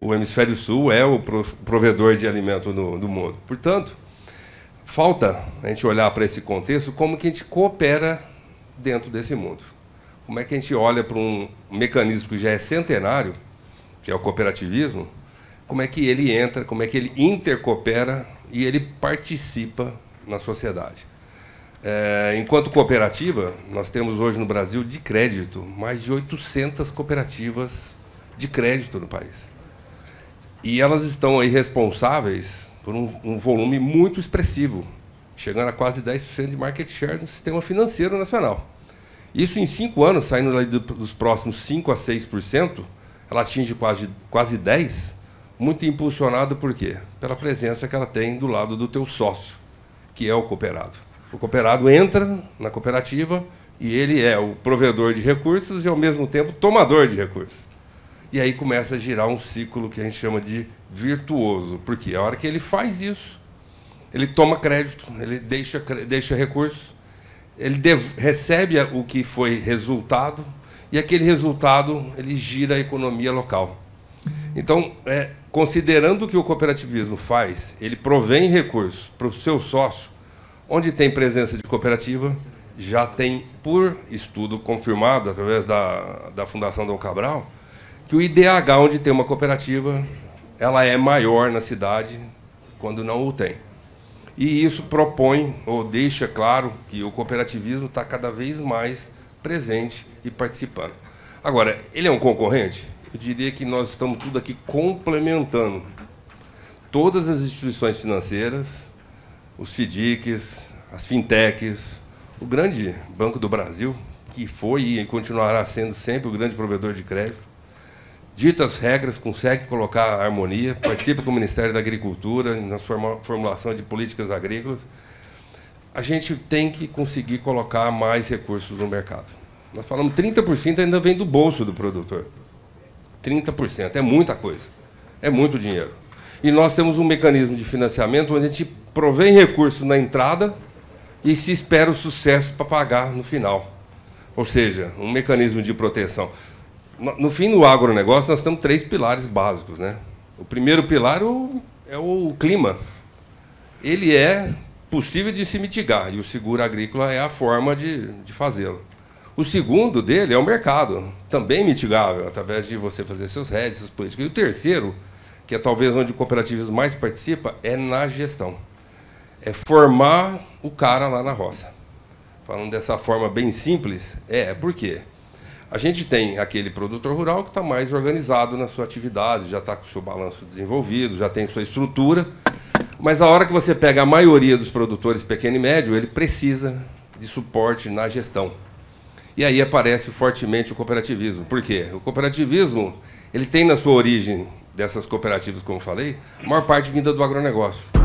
o hemisfério sul é o provedor de alimento no, do mundo. Portanto, falta a gente olhar para esse contexto como que a gente coopera dentro desse mundo. Como é que a gente olha para um mecanismo que já é centenário, que é o cooperativismo, como é que ele entra, como é que ele intercoopera e ele participa na sociedade. É, enquanto cooperativa, nós temos hoje no Brasil de crédito mais de 800 cooperativas de crédito no país. E elas estão aí responsáveis por um, um volume muito expressivo, chegando a quase 10% de market share no sistema financeiro nacional. Isso em cinco anos, saindo dos próximos 5% a 6%, ela atinge quase, quase 10%, muito impulsionado por quê? Pela presença que ela tem do lado do teu sócio, que é o cooperado. O cooperado entra na cooperativa e ele é o provedor de recursos e, ao mesmo tempo, tomador de recursos. E aí começa a girar um ciclo que a gente chama de virtuoso. Porque a hora que ele faz isso, ele toma crédito, ele deixa, deixa recurso, ele recebe o que foi resultado, e aquele resultado ele gira a economia local. Então, é, considerando o que o cooperativismo faz, ele provém recursos para o seu sócio, onde tem presença de cooperativa, já tem, por estudo confirmado através da, da Fundação Dom Cabral, que o IDH, onde tem uma cooperativa, ela é maior na cidade quando não o tem. E isso propõe, ou deixa claro, que o cooperativismo está cada vez mais presente e participando. Agora, ele é um concorrente? Eu diria que nós estamos tudo aqui complementando todas as instituições financeiras, os FDICs, as fintechs, o grande Banco do Brasil, que foi e continuará sendo sempre o grande provedor de crédito, dita as regras, consegue colocar a harmonia, participa com o Ministério da Agricultura na formulação de políticas agrícolas. A gente tem que conseguir colocar mais recursos no mercado. Nós falamos 30% ainda vem do bolso do produtor. 30%, é muita coisa. É muito dinheiro. E nós temos um mecanismo de financiamento onde a gente provém recursos na entrada e se espera o sucesso para pagar no final. Ou seja, um mecanismo de proteção. No fim, no agronegócio, nós temos três pilares básicos. Né? O primeiro pilar é o, clima. Ele é possível de se mitigar, e o seguro agrícola é a forma de, de fazê-lo. O segundo dele é o mercado, também mitigável, através de você fazer seus redes, suas políticas. E o terceiro, que é talvez onde o cooperativismo mais participa, é na gestão. É formar o cara lá na roça. Falando dessa forma bem simples, é, por quê? A gente tem aquele produtor rural que está mais organizado na sua atividade, já está com o seu balanço desenvolvido, já tem sua estrutura, mas a hora que você pega a maioria dos produtores pequeno e médio, ele precisa de suporte na gestão. E aí aparece fortemente o cooperativismo. Por quê? O cooperativismo ele tem na sua origem dessas cooperativas, como falei, a maior parte vinda do agronegócio.